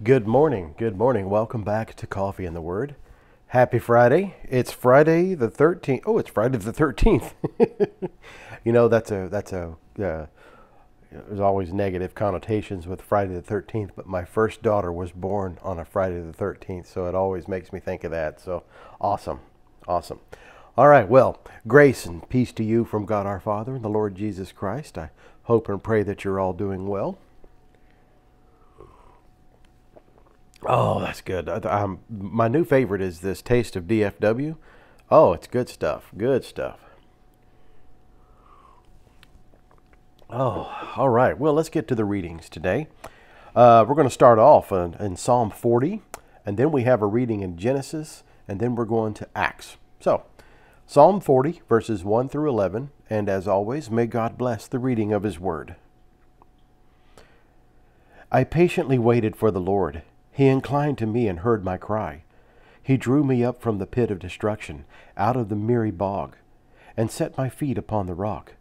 Good morning. Good morning. Welcome back to Coffee and the Word. Happy Friday. It's Friday the 13th. Oh, it's Friday the 13th. you know, that's a, that's a, uh, there's always negative connotations with Friday the 13th, but my first daughter was born on a Friday the 13th, so it always makes me think of that. So awesome. Awesome. All right. Well, grace and peace to you from God our Father and the Lord Jesus Christ. I hope and pray that you're all doing well. Oh, that's good. Um, my new favorite is this taste of DFW. Oh, it's good stuff. Good stuff. Oh, all right. Well, let's get to the readings today. Uh, we're going to start off in, in, Psalm 40, and then we have a reading in Genesis, and then we're going to Acts. So, Psalm 40, verses 1 through 11, and as always, may God bless the reading of His Word. I patiently waited for the Lord. He inclined to me and heard my cry. He drew me up from the pit of destruction, out of the miry bog, and set my feet upon the rock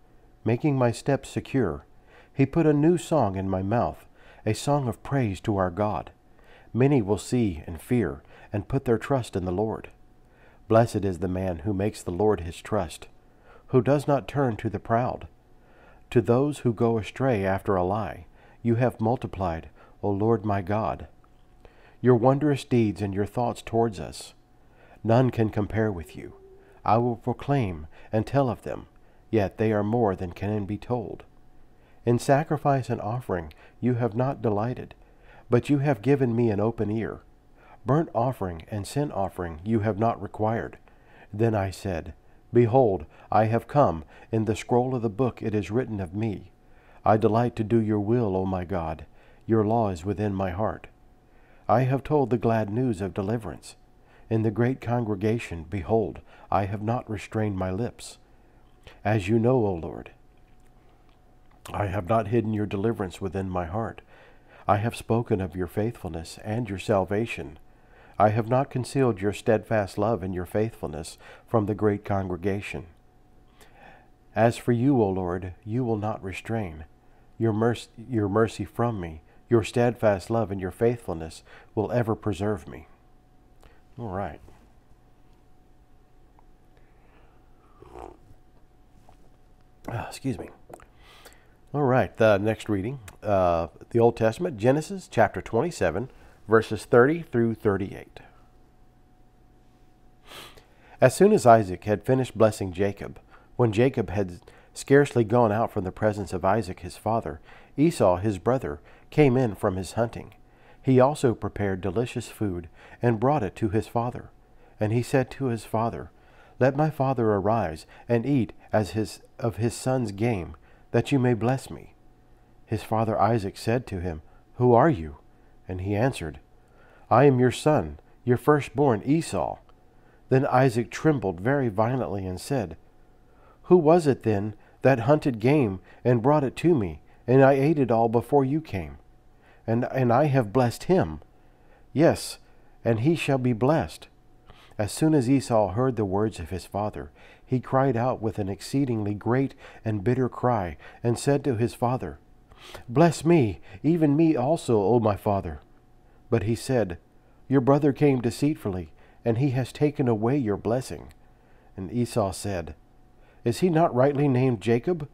making my steps secure. He put a new song in my mouth, a song of praise to our God. Many will see and fear and put their trust in the Lord. Blessed is the man who makes the Lord his trust, who does not turn to the proud. To those who go astray after a lie, you have multiplied, O Lord my God, your wondrous deeds and your thoughts towards us. None can compare with you. I will proclaim and tell of them yet they are more than can be told. In sacrifice and offering you have not delighted, but you have given me an open ear. Burnt offering and sin offering you have not required. Then I said, Behold, I have come. In the scroll of the book it is written of me. I delight to do your will, O my God. Your law is within my heart. I have told the glad news of deliverance. In the great congregation, behold, I have not restrained my lips. As you know, O Lord, I have not hidden your deliverance within my heart. I have spoken of your faithfulness and your salvation. I have not concealed your steadfast love and your faithfulness from the great congregation. As for you, O Lord, you will not restrain your mercy, your mercy from me. Your steadfast love and your faithfulness will ever preserve me. All right. Uh, excuse me. All right, the next reading, uh, the Old Testament, Genesis chapter 27, verses 30 through 38. As soon as Isaac had finished blessing Jacob, when Jacob had scarcely gone out from the presence of Isaac his father, Esau his brother came in from his hunting. He also prepared delicious food and brought it to his father. And he said to his father, let my father arise and eat as his of his son's game, that you may bless me. His father Isaac said to him, Who are you? And he answered, I am your son, your firstborn Esau. Then Isaac trembled very violently and said, Who was it then that hunted game and brought it to me, and I ate it all before you came? And, and I have blessed him. Yes, and he shall be blessed. As soon as Esau heard the words of his father, he cried out with an exceedingly great and bitter cry, and said to his father, Bless me, even me also, O my father. But he said, Your brother came deceitfully, and he has taken away your blessing. And Esau said, Is he not rightly named Jacob?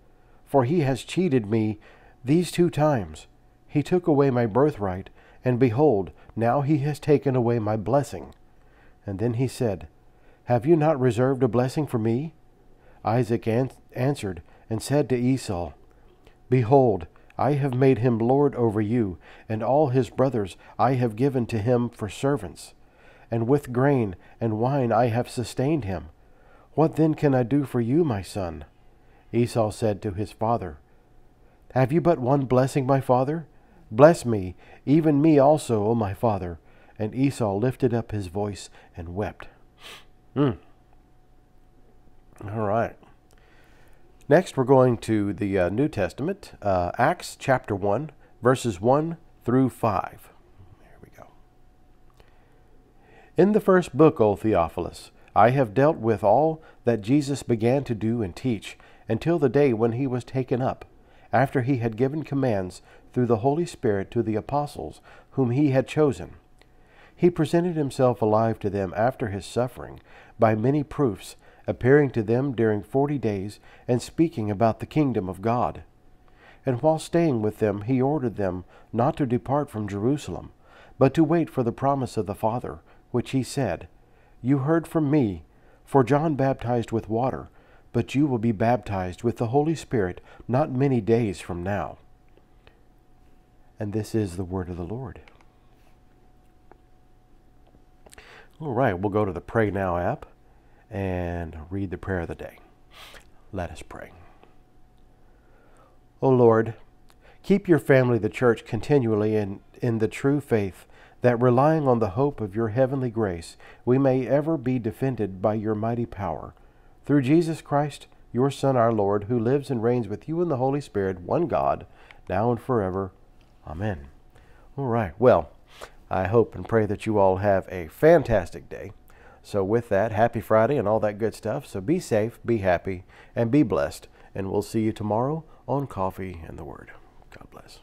For he has cheated me these two times. He took away my birthright, and behold, now he has taken away my blessing. And then he said, Have you not reserved a blessing for me? Isaac an- answered and said to Esau, Behold, I have made him lord over you, and all his brothers I have given to him for servants. And with grain and wine I have sustained him. What then can I do for you, my son? Esau said to his father, Have you but one blessing, my father? Bless me, even me also, O my father. And Esau lifted up his voice and wept. Mm. All right. Next, we're going to the uh, New Testament, uh, Acts chapter 1, verses 1 through 5. There we go. In the first book, O Theophilus, I have dealt with all that Jesus began to do and teach until the day when he was taken up, after he had given commands through the Holy Spirit to the apostles whom he had chosen. He presented himself alive to them after his suffering by many proofs, appearing to them during forty days and speaking about the kingdom of God. And while staying with them, he ordered them not to depart from Jerusalem, but to wait for the promise of the Father, which he said, You heard from me, for John baptized with water, but you will be baptized with the Holy Spirit not many days from now. And this is the word of the Lord. All right, we'll go to the Pray Now app and read the prayer of the day. Let us pray. O Lord, keep your family, the church, continually in, in the true faith, that relying on the hope of your heavenly grace, we may ever be defended by your mighty power. Through Jesus Christ, your Son, our Lord, who lives and reigns with you in the Holy Spirit, one God, now and forever. Amen. All right. Well, I hope and pray that you all have a fantastic day. So, with that, happy Friday and all that good stuff. So, be safe, be happy, and be blessed. And we'll see you tomorrow on Coffee and the Word. God bless.